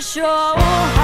show.